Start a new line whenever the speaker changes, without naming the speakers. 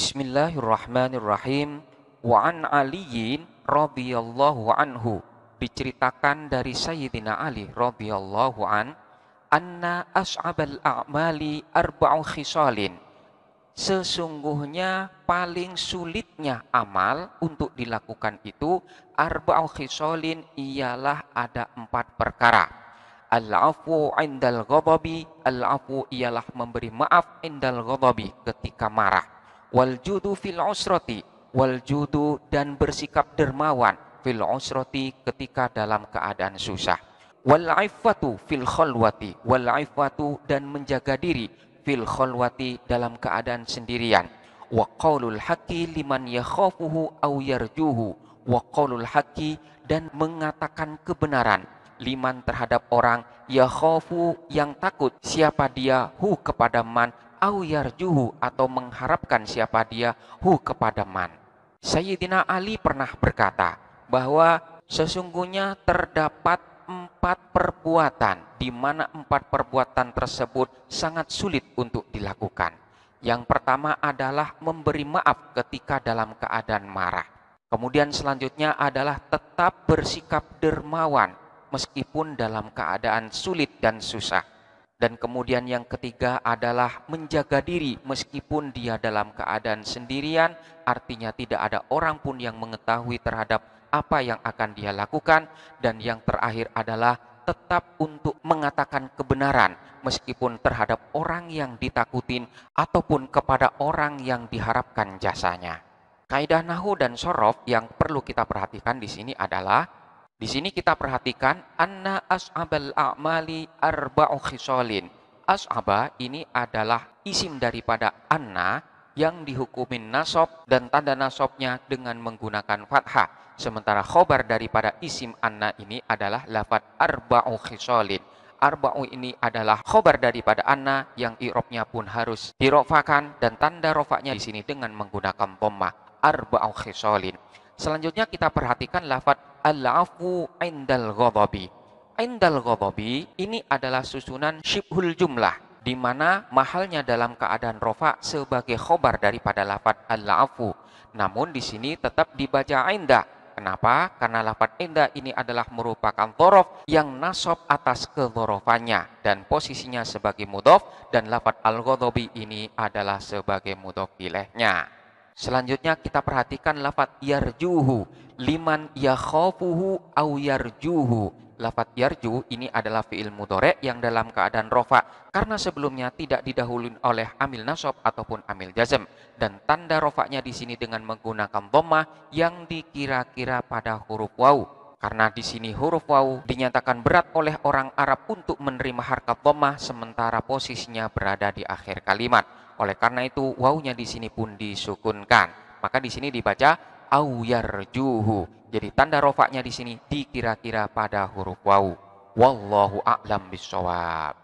Bismillahirrahmanirrahim. Wa an Aliyin radhiyallahu anhu. Diceritakan dari Sayyidina Ali radhiyallahu an anna as'abal a'mali arba'u khisalin. Sesungguhnya paling sulitnya amal untuk dilakukan itu arba'u khisalin ialah ada empat perkara. Al-afu indal ghadabi al-afu ialah memberi maaf indal ghadabi ketika marah wal judu fil usrati wal judu dan bersikap dermawan fil usrati ketika dalam keadaan susah. Wal aifatu fil khalwati wal aifatu dan menjaga diri fil khalwati dalam keadaan sendirian. Wa qaulul haqqi liman yakhafuhu aw yarjuhu wa qaulul haqqi dan mengatakan kebenaran liman terhadap orang yakhafu yang takut siapa dia hu kepada man aw yarjuhu atau mengharapkan siapa dia hu kepada man Sayyidina Ali pernah berkata bahwa sesungguhnya terdapat empat perbuatan, di mana empat perbuatan tersebut sangat sulit untuk dilakukan. Yang pertama adalah memberi maaf ketika dalam keadaan marah. Kemudian selanjutnya adalah tetap bersikap dermawan meskipun dalam keadaan sulit dan susah. Dan kemudian yang ketiga adalah menjaga diri meskipun dia dalam keadaan sendirian, artinya tidak ada orang pun yang mengetahui terhadap apa yang akan dia lakukan dan yang terakhir adalah tetap untuk mengatakan kebenaran meskipun terhadap orang yang ditakutin ataupun kepada orang yang diharapkan jasanya. Kaidah nahu dan sorof yang perlu kita perhatikan di sini adalah di sini kita perhatikan anna as'abal a'mali arba'u khisolin. As'aba ini adalah isim daripada anna yang dihukumin nasob dan tanda nasobnya dengan menggunakan fathah Sementara khobar daripada isim anna ini adalah lafad arba'u khisolin. Arba'u ini adalah khobar daripada anna yang irobnya pun harus dirofakan dan tanda rofaknya di sini dengan menggunakan pomma arba'u khisolin. Selanjutnya kita perhatikan lafad al-afu indal ghadabi. Indal ghadabi ini adalah susunan syibhul jumlah di mana mahalnya dalam keadaan rofa sebagai khobar daripada lafad al-afu. Namun di sini tetap dibaca indah Kenapa? Karena lafad indah ini adalah merupakan torof yang nasob atas kedorofannya dan posisinya sebagai mudof dan lafad al-ghadabi ini adalah sebagai mudof ilehnya. Selanjutnya kita perhatikan lafad yarjuhu. Liman yakhafuhu au yarjuhu. Lafat yarju ini adalah fiil mudore yang dalam keadaan rofa karena sebelumnya tidak didahului oleh amil nasob ataupun amil jazm. Dan tanda rofaknya di sini dengan menggunakan dhammah yang dikira-kira pada huruf waw. Karena di sini huruf waw dinyatakan berat oleh orang Arab untuk menerima harkat dhammah sementara posisinya berada di akhir kalimat oleh karena itu wawnya di sini pun disukunkan maka di sini dibaca au yarjuhu. Jadi tanda rofaknya di sini dikira-kira pada huruf waw. Wallahu a'lam bisawab.